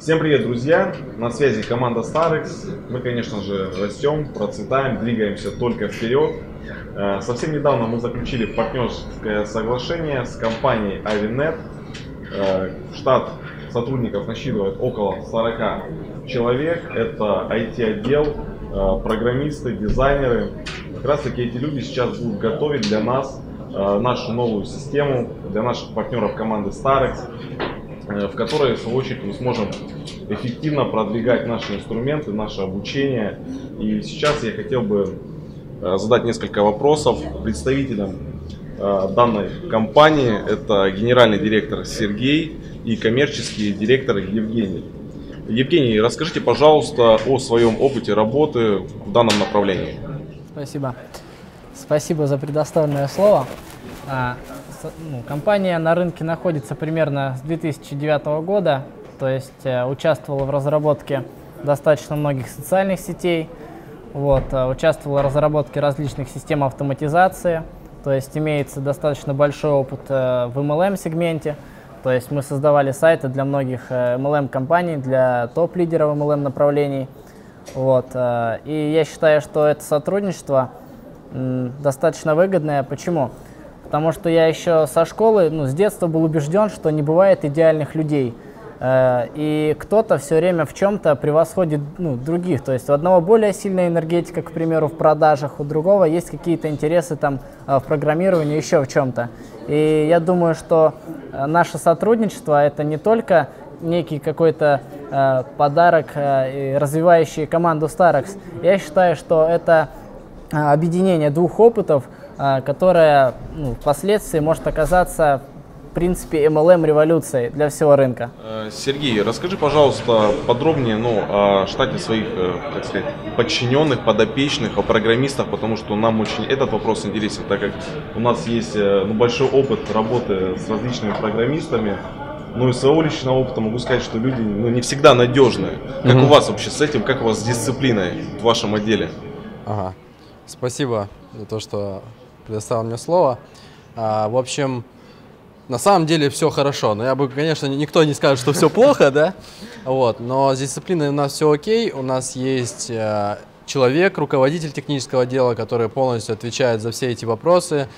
Всем привет, друзья! На связи команда Starex. Мы, конечно же, растем, процветаем, двигаемся только вперед. Э, совсем недавно мы заключили партнерское соглашение с компанией Avinet. Э, штат сотрудников насчитывает около 40 человек. Это IT-отдел, э, программисты, дизайнеры. Как раз таки эти люди сейчас будут готовить для нас нашу новую систему, для наших партнеров команды Starex в которой, в свою очередь, мы сможем эффективно продвигать наши инструменты, наше обучение. И сейчас я хотел бы э, задать несколько вопросов представителям э, данной компании. Это генеральный директор Сергей и коммерческий директор Евгений. Евгений, расскажите, пожалуйста, о своем опыте работы в данном направлении. Спасибо. Спасибо за предоставленное слово. Ну, компания на рынке находится примерно с 2009 года, то есть э, участвовала в разработке достаточно многих социальных сетей, вот, э, участвовала в разработке различных систем автоматизации, то есть имеется достаточно большой опыт э, в MLM-сегменте, то есть мы создавали сайты для многих MLM-компаний, для топ-лидеров MLM-направлений. Вот, и я считаю, что это сотрудничество достаточно выгодное. Почему? Потому что я еще со школы, ну, с детства был убежден, что не бывает идеальных людей. Э, и кто-то все время в чем-то превосходит ну, других. То есть у одного более сильная энергетика, к примеру, в продажах, у другого есть какие-то интересы там э, в программировании, еще в чем-то. И я думаю, что э, наше сотрудничество это не только некий какой-то э, подарок, э, развивающий команду Starex. Я считаю, что это объединение двух опытов, которая ну, впоследствии может оказаться в принципе MLM революцией для всего рынка. Э, Сергей, расскажи, пожалуйста, подробнее ну, о штате своих, так э, сказать, подчиненных, подопечных, о программистах, потому что нам очень этот вопрос интересен, так как у нас есть э, ну, большой опыт работы с различными программистами. Ну, из своего личного опыта могу сказать, что люди ну, не всегда надежные. Как mm-hmm. у вас вообще с этим, как у вас с дисциплиной в вашем отделе? Ага. Спасибо за то, что предоставил мне слово. А, в общем, на самом деле все хорошо. Но я бы, конечно, никто не скажет, что все плохо, да? Вот. Но с дисциплиной у нас все окей. У нас есть э, человек, руководитель технического отдела, который полностью отвечает за все эти вопросы.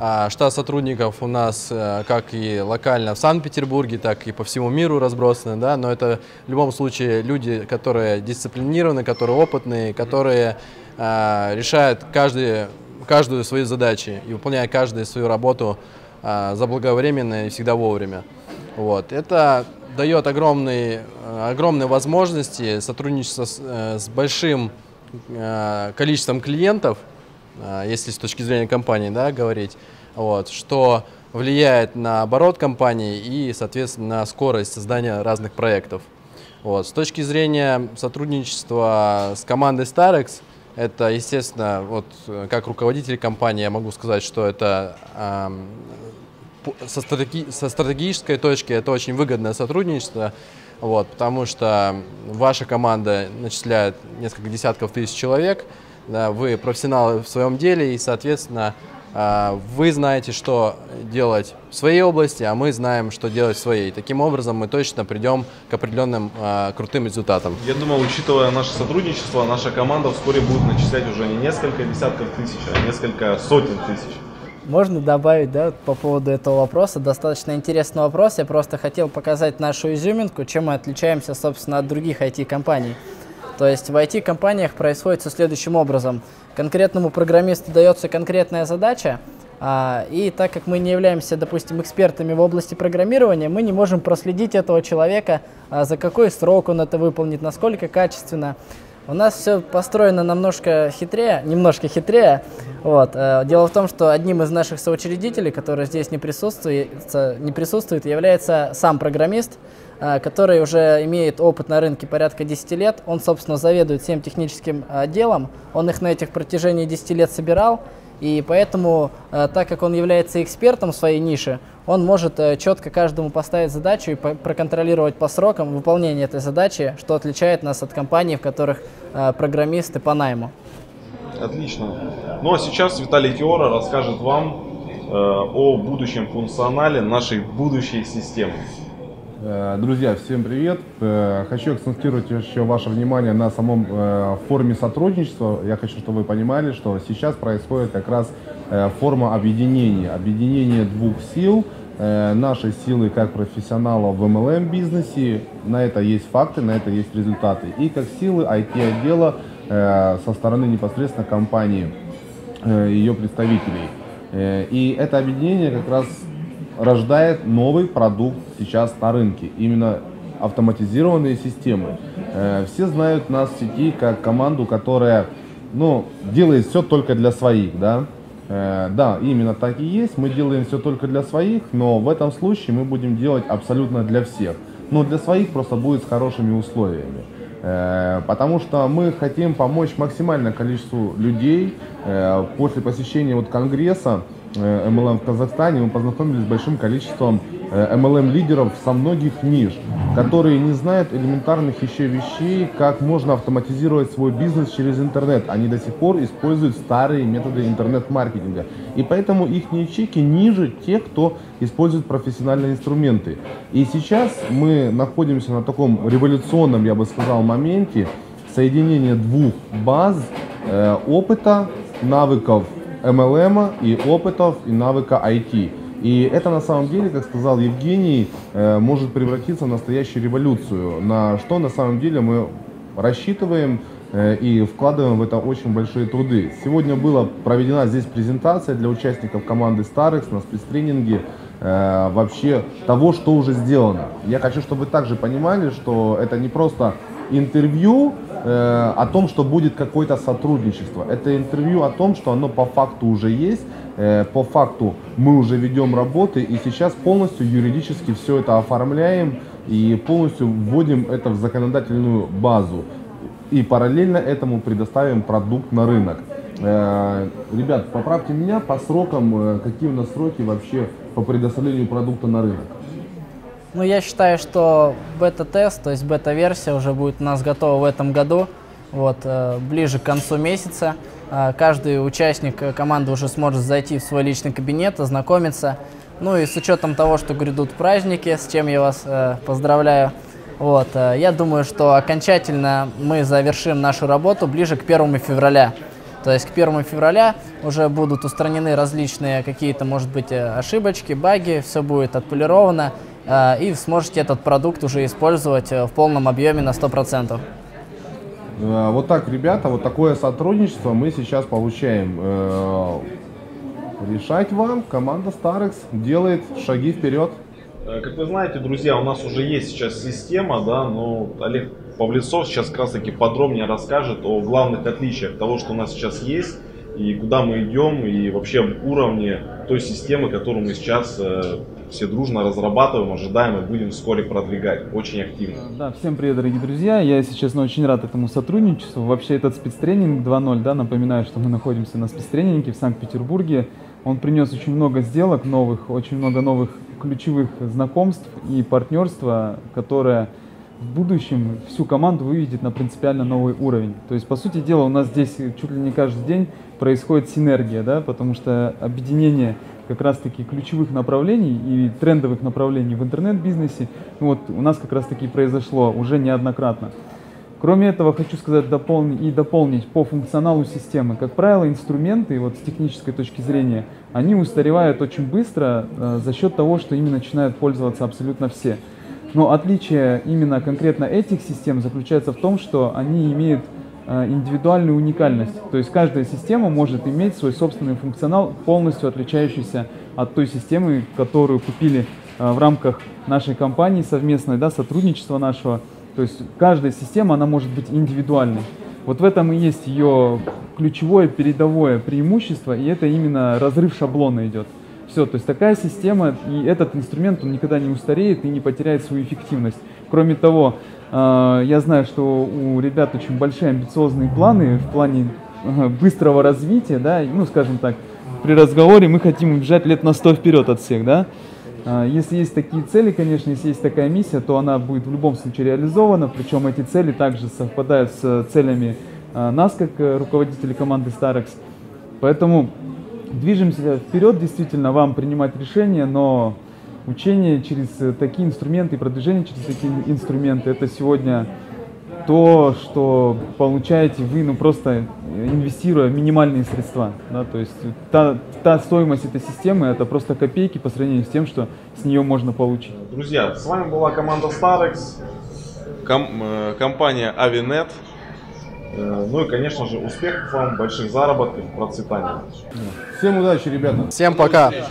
А, штат сотрудников у нас э, как и локально в Санкт-Петербурге, так и по всему миру разбросаны, да, но это в любом случае люди, которые дисциплинированы, которые опытные, которые э, решают каждый каждую свои задачи и выполняя каждую свою работу а, заблаговременно и всегда вовремя. Вот. Это дает огромные, огромные возможности сотрудничества с, э, с большим э, количеством клиентов, э, если с точки зрения компании да, говорить, вот, что влияет на оборот компании и, соответственно, на скорость создания разных проектов. Вот. С точки зрения сотрудничества с командой Starex, это, естественно, вот э, как руководитель компании я могу сказать, что это со, стратеги со стратегической точки это очень выгодное сотрудничество, вот, потому что ваша команда начисляет несколько десятков тысяч человек, да, вы профессионалы в своем деле и, соответственно, вы знаете, что делать в своей области, а мы знаем, что делать в своей. Таким образом, мы точно придем к определенным э, крутым результатам. Я думаю, учитывая наше сотрудничество, наша команда вскоре будет начислять уже не несколько десятков тысяч, а несколько сотен тысяч. Можно добавить, да, по поводу этого вопроса, достаточно интересный вопрос. Я просто хотел показать нашу изюминку, чем мы отличаемся, собственно, от других IT-компаний. То есть в IT-компаниях происходит все следующим образом. Конкретному программисту дается конкретная задача, а, и так как мы не являемся, допустим, экспертами в области программирования, мы не можем проследить этого человека, а, за какой срок он это выполнит, насколько качественно. У нас все построено немножко хитрее, немножко хитрее. Вот. Э, дело в том, что одним из наших соучредителей, который здесь не присутствует, не присутствует является сам программист, который уже имеет опыт на рынке порядка 10 лет. Он, собственно, заведует всем техническим отделом. Он их на этих протяжении 10 лет собирал. И поэтому, э, так как он является экспертом в своей нише, он может э, четко каждому поставить задачу и проконтролировать по срокам выполнение этой задачи, что отличает нас от компаний, в которых э, программисты по найму. Отлично. Ну а сейчас Виталий Теора расскажет вам о будущем функционале нашей будущей системы. Э, друзья, всем привет! Э, хочу акцентировать еще ваше внимание на самом э, форме сотрудничества. Я хочу, чтобы вы понимали, что сейчас происходит как раз форма объединения. Объединение двух сил. Нашей силы как профессионалов в MLM бизнесе. На это есть факты, на это есть результаты. И как силы IT-отдела со стороны непосредственно компании, ее представителей. И это объединение как раз рождает новый продукт сейчас на рынке. Именно автоматизированные системы. Э, все знают нас в сети как команду, которая ну, делает все только для своих, да. Э, да, именно так и есть. Мы делаем все только для своих, но в этом случае мы будем делать абсолютно для всех. Но для своих просто будет с хорошими условиями. Э, потому что мы хотим помочь максимальному количеству людей после посещения вот конгресса MLM э, в Казахстане мы познакомились с большим количеством MLM-лидеров э, со многих ниш, которые не знают элементарных еще вещей, как можно автоматизировать свой бизнес через интернет. Они до сих пор используют старые методы интернет-маркетинга. И поэтому их чеки ниже тех, кто использует профессиональные инструменты. И сейчас мы находимся на таком революционном, я бы сказал, моменте соединения двух баз э, опыта, навыков MLM и опытов, и навыка IT. И это на самом деле, как сказал Евгений, э, может превратиться в настоящую революцию, на что на самом деле мы рассчитываем э, и вкладываем в это очень большие труды. Сегодня была проведена здесь презентация для участников команды Starex на спецтренинге э, вообще того, что уже сделано. Я хочу, чтобы вы также понимали, что это не просто интервью э, о том, что будет какое-то сотрудничество. Это интервью о том, что оно по факту уже есть, э, по факту мы уже ведем работы и сейчас полностью юридически все это оформляем и полностью вводим это в законодательную базу. И параллельно этому предоставим продукт на рынок. Э, ребят, поправьте меня по срокам, какие у нас сроки вообще по предоставлению продукта на рынок. Ну, я считаю, что бета-тест, то есть бета-версия уже будет у нас готова в этом году, вот, э, ближе к концу месяца. Э, каждый участник команды уже сможет зайти в свой личный кабинет, ознакомиться. Ну и с учетом того, что грядут праздники, с чем я вас э, поздравляю, вот, я думаю, что окончательно мы завершим нашу работу ближе к 1 февраля. То есть к 1 февраля уже будут устранены различные какие-то, может быть, ошибочки, баги, все будет отполировано, Э, и сможете этот продукт уже использовать э, в полном объеме на 100%. Э, вот так, ребята, вот такое сотрудничество мы сейчас получаем. Решать вам, команда Starex делает шаги вперед. Как вы знаете, друзья, у нас уже есть сейчас система, да, но Олег Павлецов сейчас как раз таки подробнее расскажет о главных отличиях того, что у нас сейчас есть, и куда мы идем, и вообще уровне той системы, которую мы сейчас все дружно разрабатываем, ожидаем и будем вскоре продвигать очень активно. Да, всем привет, дорогие друзья. Я, если честно, очень рад этому сотрудничеству. Вообще этот спецтренинг 2.0, да, напоминаю, что мы находимся на спецтренинге в Санкт-Петербурге. Он принес очень много сделок новых, очень много новых ключевых знакомств и партнерства, которое в будущем всю команду выведет на принципиально новый уровень. То есть, по сути дела, у нас здесь чуть ли не каждый день происходит синергия, да, потому что объединение как раз-таки ключевых направлений и трендовых направлений в интернет-бизнесе вот у нас как раз-таки произошло уже неоднократно. Кроме этого, хочу сказать дополнить и дополнить по функционалу системы. Как правило, инструменты вот с технической точки зрения, они устаревают очень быстро э, за счет того, что ими начинают пользоваться абсолютно все. Но отличие именно конкретно этих систем заключается в том, что они имеют индивидуальную уникальность. То есть каждая система может иметь свой собственный функционал, полностью отличающийся от той системы, которую купили э, в рамках нашей компании совместной, да, сотрудничества нашего. То есть каждая система, она может быть индивидуальной. Вот в этом и есть ее ключевое передовое преимущество, и это именно разрыв шаблона идет. Все, то есть такая система и этот инструмент, он никогда не устареет и не потеряет свою эффективность. Кроме того, э, я знаю, что у ребят очень большие амбициозные планы в плане быстрого развития, да, ну, скажем так, при разговоре мы хотим убежать лет на 100 вперед от всех, да. Э, если есть такие цели, конечно, если есть такая миссия, то она будет в любом случае реализована, причем эти цели также совпадают с целями э, нас, как руководителей команды Starex. Поэтому движемся вперед, действительно, вам принимать решения, но Учение через э, такие инструменты и продвижение через такие инструменты, это сегодня то, что получаете вы, ну просто инвестируя минимальные средства. Да, то есть та, та стоимость этой системы это просто копейки по сравнению с тем, что с нее можно получить. Друзья, с вами была команда Starex, ком- э, компания Avinet. Э, Ну и, конечно же, успехов вам, больших заработков, процветания. Всем удачи, ребята. Всем пока. Пока.